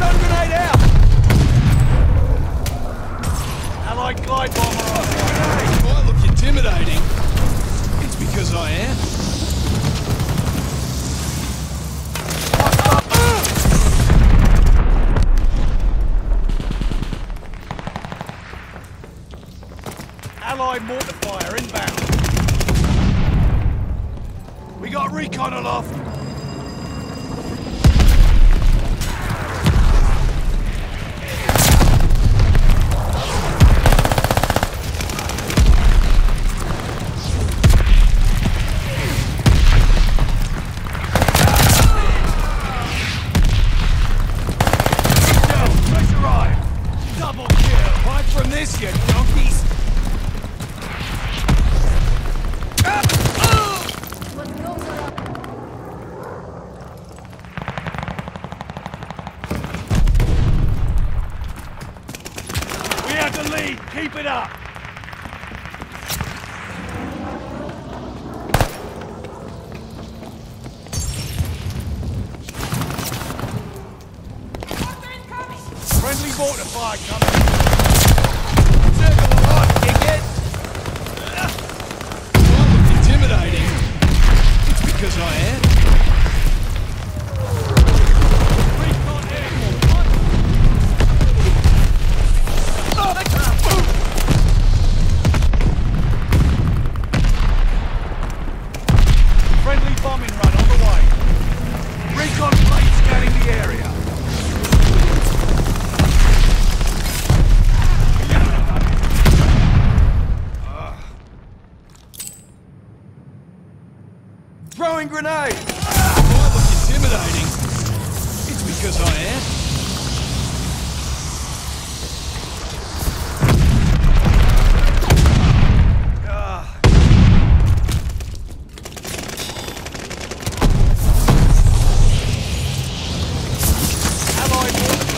Stun grenade out. Allied glide bomber on. Grenade. Might look intimidating. It's because I am. Allied mortar fire inbound. We got recon aloft. This, you donkeys! We have the lead. Keep it up. Friendly mortar fire coming. Because I am. Grenade! Might look intimidating. It's because I am. Ah. Allied mortar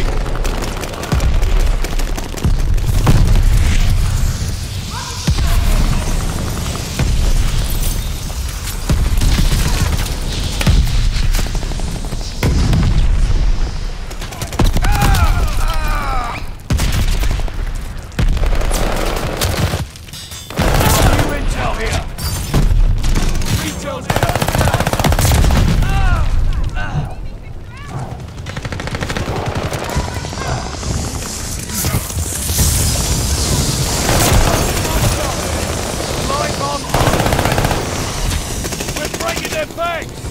ah. Thanks!